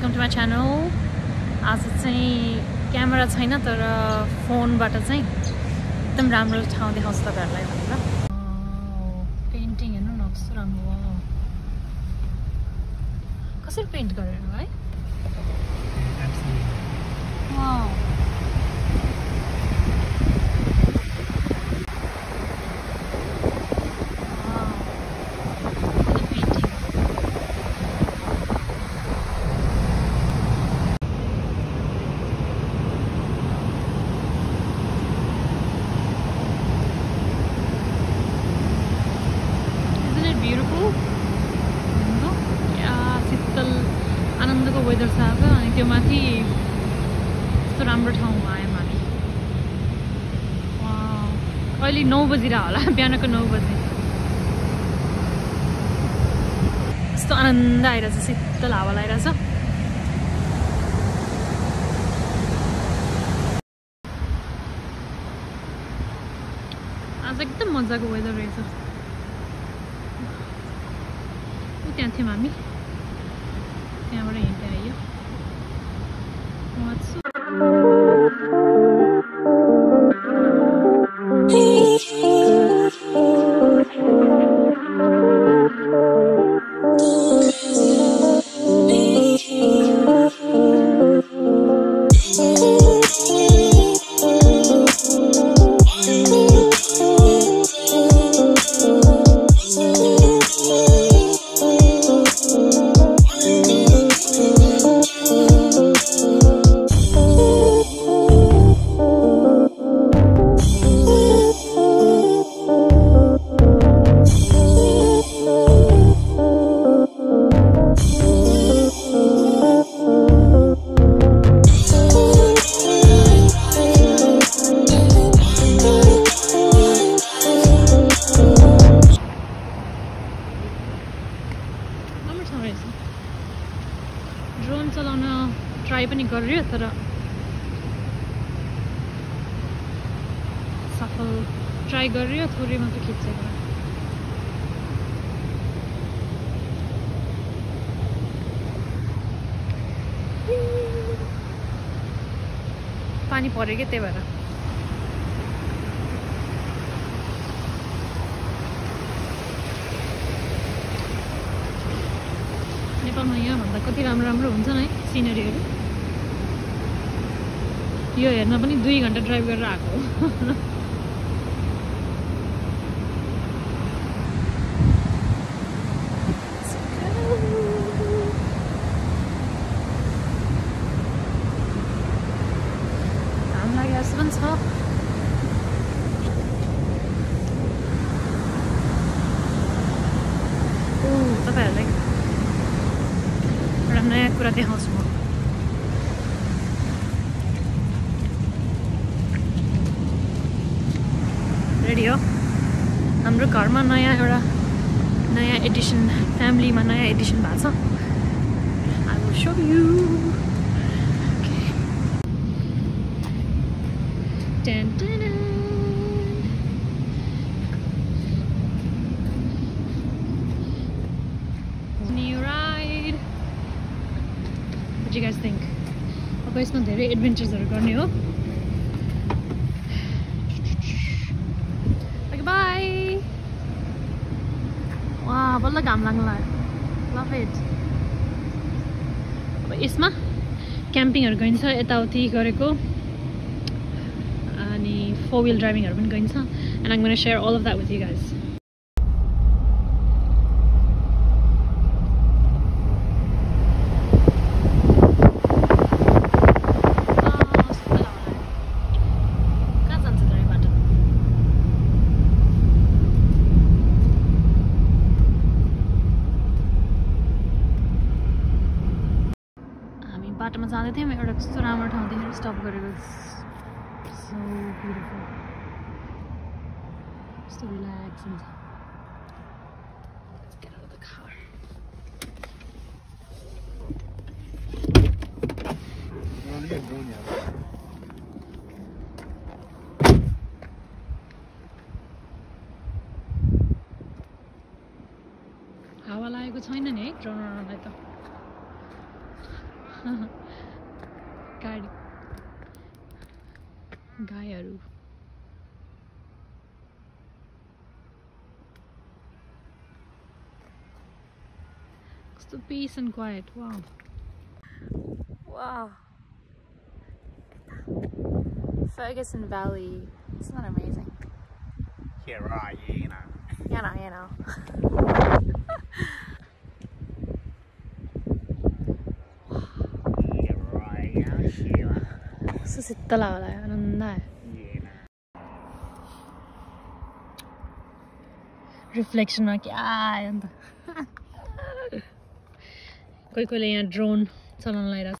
Welcome to my channel. आज चाहिँ camera छैन तर फोनबाट चाहिँ एकदम राम्रो ठाउँ देखाउँछु तपाईँहरूलाई भनेर। पेन्टिङ हेर्नु न कस्तो राम्रो कसरी पेन्ट गरेर है? वेदर अनि त्यो माथि यस्तो राम्रो ठाउँमा आयौँ हामी. अहिले नौ बजिरह होला बिहानको नौ बजी यस्तो आनन्द आइरहेछ शीतल हावा लगाइरहेछ आज एकदम मजाको वेदर रहेछ त्यहाँ थियौँ हामी त्यहाँबाट हिँड्दै молодцом. ठाउँ रहेछ ड्रोन चलाउन ट्राई पनि गरियो तर सफल ट्राई गरियो थोरै मात्रै खिचेको पानी पऱ्यो क्या त्यही भएर? नेपालमा यहाँभन्दा कति राम्रो राम्रो हुन्छन् है सिनेरीहरू? यो हेर्न पनि दुई घन्टा ड्राइभ गरेर आएको हो घाम लागे जस्तो पनि छ ऊ तपाईँहरूलाई कुरा देखाउँछु म रेडी हो? हाम्रो घरमा नयाँ एउटा नयाँ एडिसन फ्यामिलीमा नयाँ एडिसन भएको छ। I will show you Dun, अब यसमा धेरै एडभेन्चर्सहरू गर्ने हो। बाई वा बल्ल घाम लाग्ला लभ इट अब यसमा क्याम्पिङहरू गइन्छ यताउति गरेको। अनि फोर विल ड्राइभिङहरू पनि गइन्छ। And I'm share all of that with you guys कहाँ जान्छ गाडी बाटो हामी बाटोमा जाँदै थियौँ एउटा कस्तो राम्रो ठाउँ देखेर स्टप गरेको so beautiful कस्तो रिल्याक्स हुन्छ. हावा लागेको छैन नि है ड्रोनरलाई त गाडी गाईहरू कस्तो पिस एन्ड क्वाइट वा वा Ferguson Valley. Isn't that amazing? Yeah, right, yeah, you know. You know, you know. आनन्द आयो Yeah, no. रिफ्लेक्सनमा क्या आयो नि कोही कोहीले यहाँ ड्रोन चलाउन लगाइरहेको